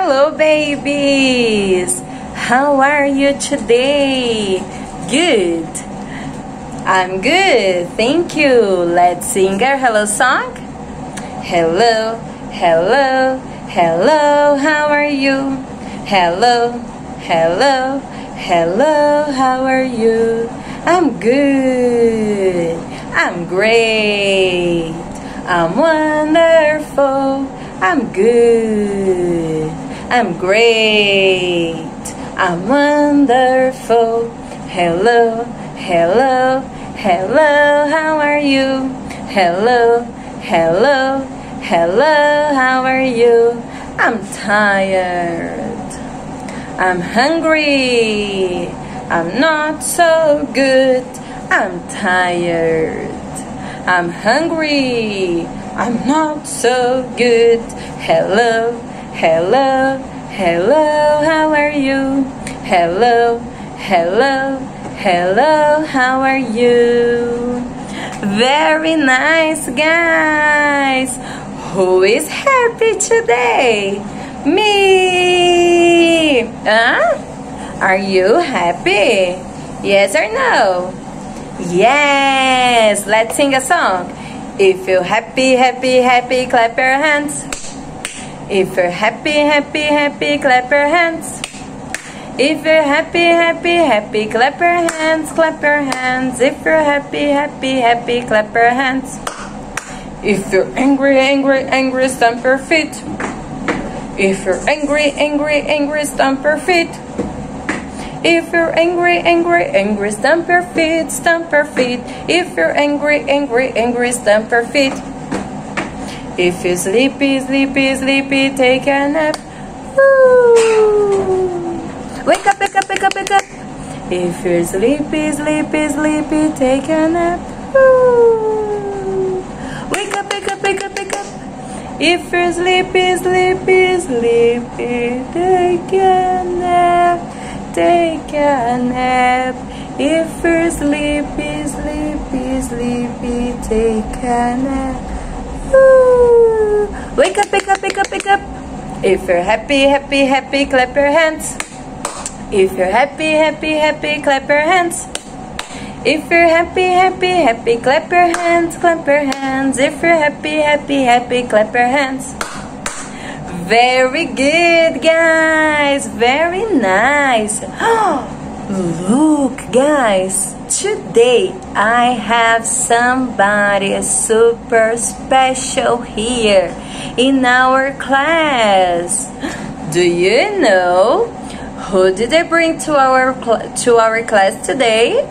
Hello, babies! How are you today? Good. I'm good, thank you. Let's sing our hello song. Hello, hello, hello, how are you? Hello, hello, hello, how are you? I'm good. I'm great. I'm wonderful. I'm good. I'm great. I'm wonderful. Hello, hello, hello, how are you? Hello, hello, hello, how are you? I'm tired. I'm hungry. I'm not so good. I'm tired. I'm hungry. I'm not so good. Hello, hello, hello, how are you? Hello, hello, hello, how are you? Very nice, guys. Who is happy today? Me. Huh? Are you happy? Yes or no? Yes. Let's sing a song. If you're happy, happy, happy, clap your hands. If you're happy, happy, happy, clap your hands. If you're happy, happy, happy, clap your hands, clap your hands. If you're happy, happy, happy, clap your hands. If you're angry, angry, angry, stamp your feet. If you're angry, angry, angry, stamp your feet. If you're angry, angry, angry, stamp your feet, stamp your feet. If you're angry, angry, angry, stamp your feet. If you're sleepy, sleepy, sleepy, take a nap. Woo. Wake up, wake up, wake up, wake up. If you're sleepy, sleepy, sleepy, take a nap. Woo. Wake up, wake up, wake up, wake up. If you're sleepy, sleepy, sleepy, take a nap take a nap. If you're sleepy, sleepy, sleepy, take a nap. Ooh. Wake up, wake up, wake up, wake up. If you're happy, happy, happy, clap your hands. If you're happy, happy, happy, clap your hands. If you're happy, happy, happy, clap your hands, clap your hands. If you're happy, happy, happy, clap your hands. Very good, guys. Very nice. Oh, Look, guys. Today I have somebody super special here in our class. Do you know who did I bring to our to our class today?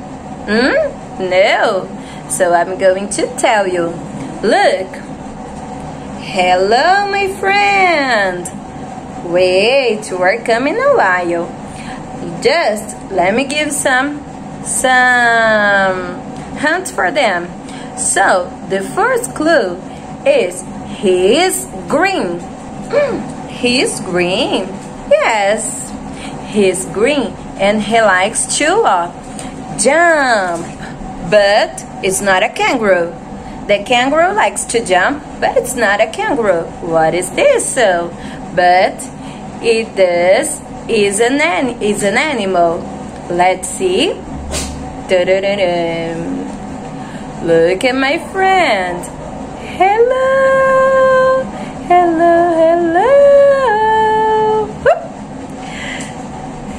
Hmm? No. So I'm going to tell you. Look. Hello, my friend. Wait, we're coming a while. Just let me give some some hints for them. So the first clue is he is green. He is green. Yes, he is green and he likes to uh, jump. But it's not a kangaroo. The kangaroo likes to jump, but it's not a kangaroo. What is this? So, but it does is an an, is an animal. Let's see. Da -da -da Look at my friend. Hello, hello, hello.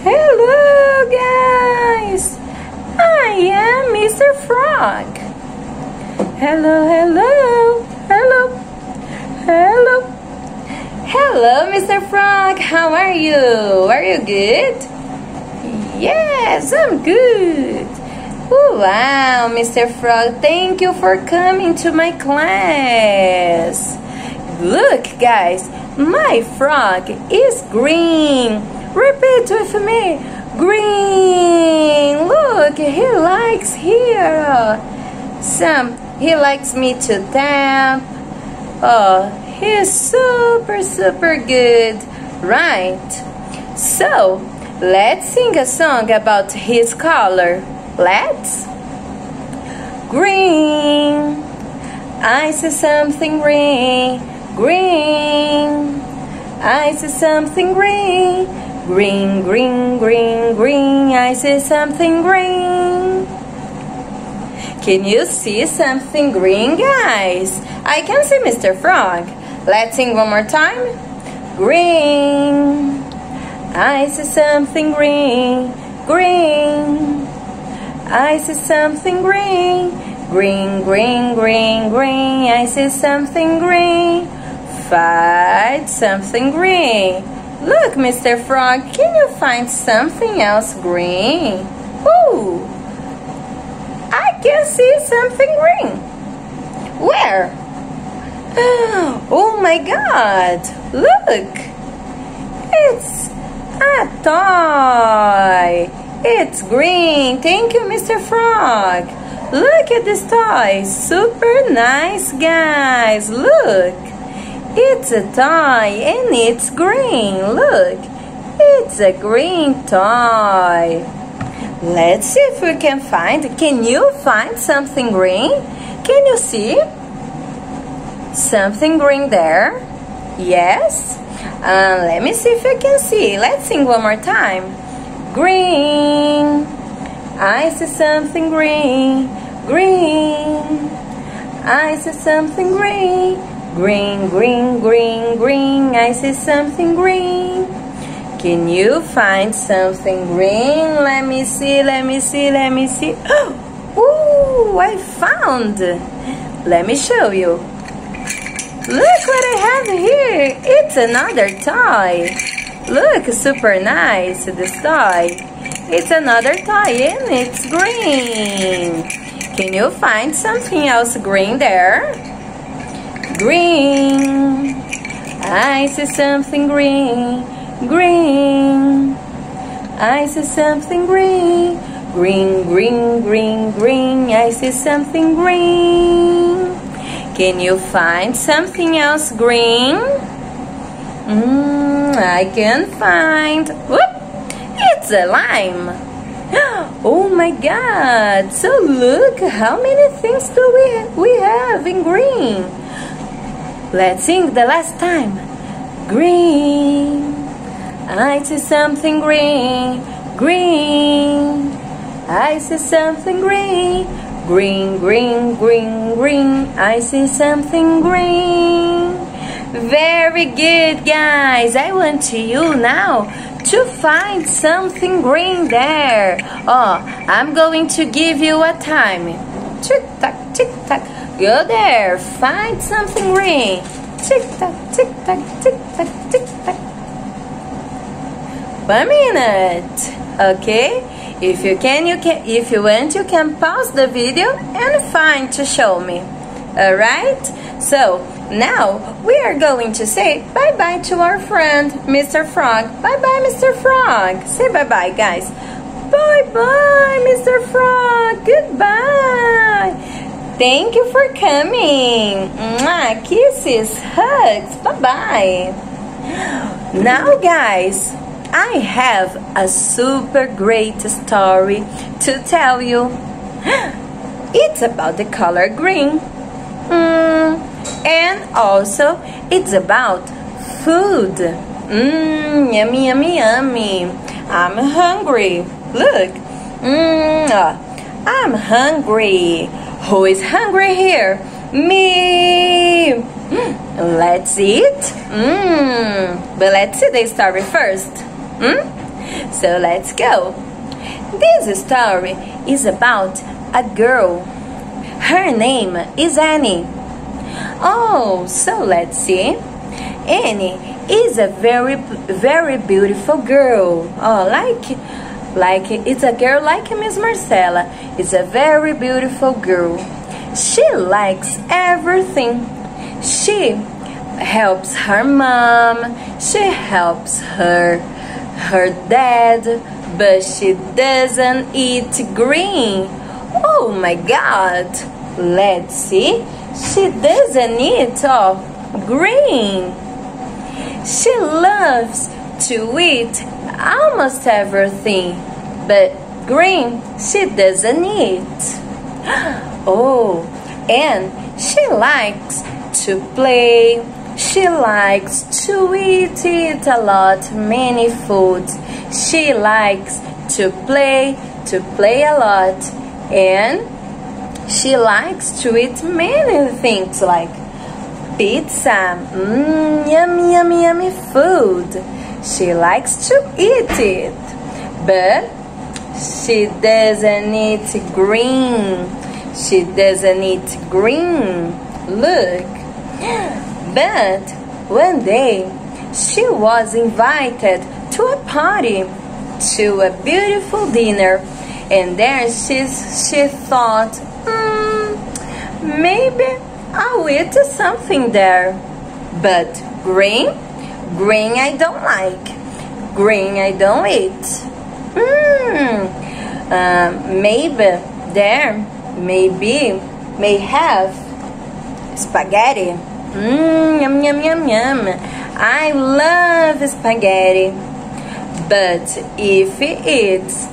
Hello, guys. I am Mr. Frog. Hello, hello, hello, hello. Hello, Mr. Frog. How are you? Are you good? Yes, I'm good. wow, Mr. Frog. Thank you for coming to my class. Look, guys, my frog is green. Repeat with me. Green. Look, he likes here. Some he likes me to tap. Oh, he's super, super good, right? So, let's sing a song about his color. Let's. Green. I see something green. Green. I see something green. Green, green, green, green. I see something green. Can you see something green, guys? I can see Mr. Frog. Let's sing one more time. Green. I see something green, green. I see something green, green, green, green, green. I see something green. Find something green. Look, Mr. Frog, can you find something else green? Ooh, I can see something green. Where? Oh my God, look. It's a toy. It's green. Thank you, Mr. Frog. Look at this toy. Super nice, guys. Look. It's a toy and it's green. Look. It's a green toy. Let's see if we can find. Can you find something green? Can you see? Something green there? Yes? Uh, let me see if I can see. Let's sing one more time. Green. I see something green. Green. I see something green. Green, green, green, green. I see something green. Can you find something green? Let me see, let me see, let me see. Oh, Ooh, I found. Let me show you. Look what I have here. It's another toy. Look, super nice, this toy. It's another toy and it's green. Can you find something else green there? Green. I see something green. Green. I see something green. Green, green, green, green. I see something green. Can you find something else green? Mm, I can find. Whoop! It's a lime. Oh my God! So look how many things do we we have in green. Let's sing the last time. Green. I see something green. Green. I see something green. Green, green, green, green. I see something green. Very good, guys. I want you now to find something green there. Oh, I'm going to give you a time. Tick tock, tick tock. Go there. Find something green. Tick tock, tick tock, tick tock, tick tock. One minute. Okay? If you can, you can. If you want, you can pause the video and find to show me. All right? So now we are going to say bye bye to our friend, Mr. Frog. Bye bye, Mr. Frog. Say bye bye, guys. Bye bye, Mr. Frog. Goodbye. Thank you for coming. Mwah, kisses, hugs. Bye bye. Now, guys, I have a super great story to tell you. It's about the color green. Mm, and also, it's about food. Mmm, yummy, yummy, yummy. I'm hungry. Look. Mmm, I'm hungry. Who is hungry here? Me. Hmm, let's eat. Mmm. But let's see the story first. Hmm? So let's go. This story is about a girl. Her name is Annie. Oh, so let's see. Annie is a very, very beautiful girl. Oh, like, like it's a girl like Miss Marcella. It's a very beautiful girl. She likes everything. She helps her mom. She helps her her dad, but she doesn't eat green. Oh my god. Let's see. She doesn't eat all green. She loves to eat almost everything, but green she doesn't eat. Oh, and she likes to play. She likes to eat, eat a lot, many foods. She likes to play, to play a lot. And she likes to eat many things like pizza, mmm, yummy, yummy, yummy food. She likes to eat it, but she doesn't eat green. She doesn't eat green. Look. But one day she was invited to a party, to a beautiful dinner, and there she, she thought, hmm, maybe I'll eat something there. But green? Green I don't like. Green I don't eat. Hmm, uh, maybe there, maybe, may have spaghetti. Mmm, yum, yum, yum, yum. I love spaghetti. But if it's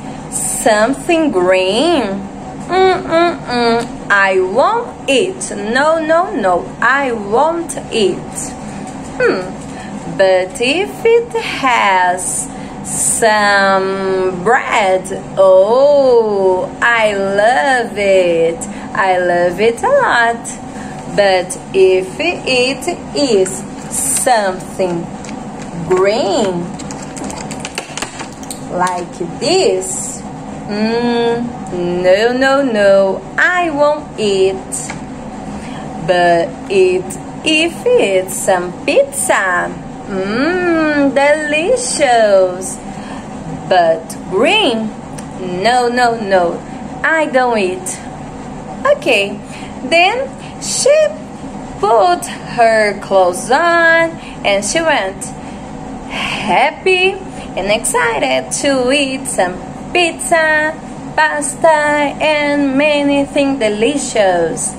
something green, Mm-mm-mm. I won't eat. No, no, no. I won't eat. Hmm. But if it has some bread, oh, I love it. I love it a lot. But if it is something green, like this, mm, no, no, no, I won't eat. But it, if it's some pizza, mmm, delicious. But green, no, no, no, I don't eat. Okay, then she put her clothes on and she went happy and excited to eat some pizza pasta and many things delicious.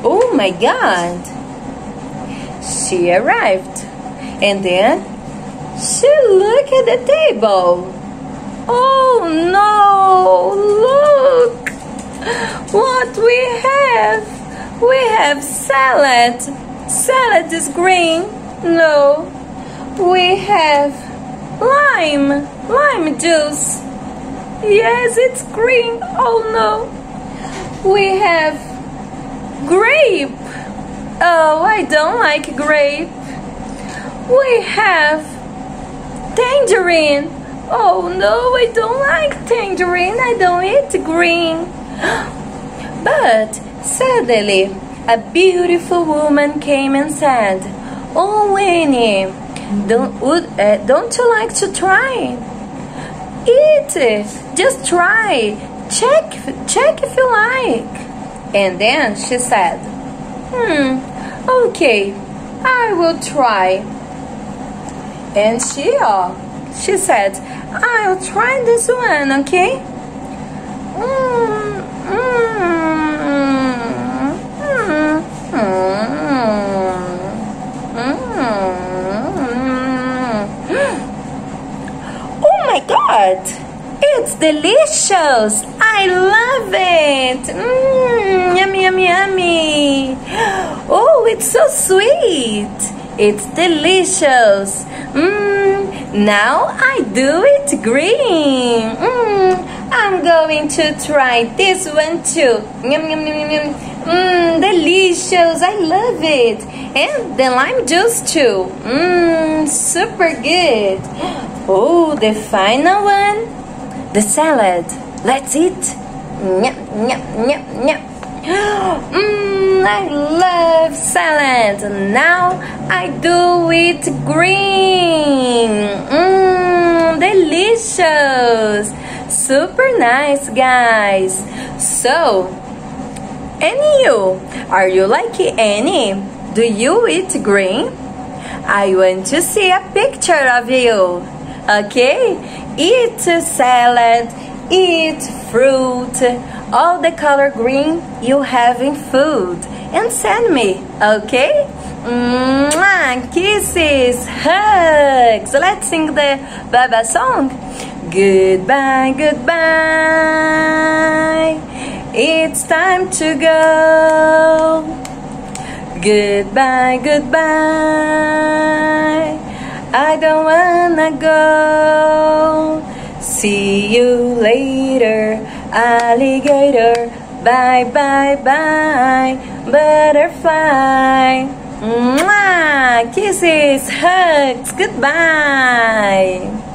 Oh my god! She arrived and then she looked at the table. Oh no! Look! What we have! We have salad. Salad is green. No, we have Lime! Lime juice! Yes, it's green! Oh no! We have grape! Oh, I don't like grape! We have tangerine! Oh no, I don't like tangerine! I don't eat green! But suddenly, a beautiful woman came and said, Oh, Winnie, don't would uh, don't you like to try? Eat it. Just try. Check check if you like. And then she said, "Hmm. Okay. I will try." And she uh, she said, "I'll try this one, okay?" Mm, mm, god! It's delicious! I love it! Mmm, yummy, yummy, yummy! Oh, it's so sweet! It's delicious! Mmm, now I do it green! Mmm, I'm going to try this one too! Yum, yum, yum, yum, Mmm, delicious! I love it! And the lime juice too! Mmm, super good! Oh, the final one? The salad. Let's eat. Mmm, I love salad. Now I do it green. Mmm, delicious. Super nice, guys. So, and you? Are you like Annie? Do you eat green? I want to see a picture of you okay? Eat salad, eat fruit, all the color green you have in food and send me, okay? Mwah, kisses, hugs. Let's sing the Baba song. Goodbye, goodbye. It's time to go. Goodbye, goodbye. I don't wanna go. See you later, alligator. Bye, bye, bye, butterfly. Mwah! Kisses, hugs, goodbye.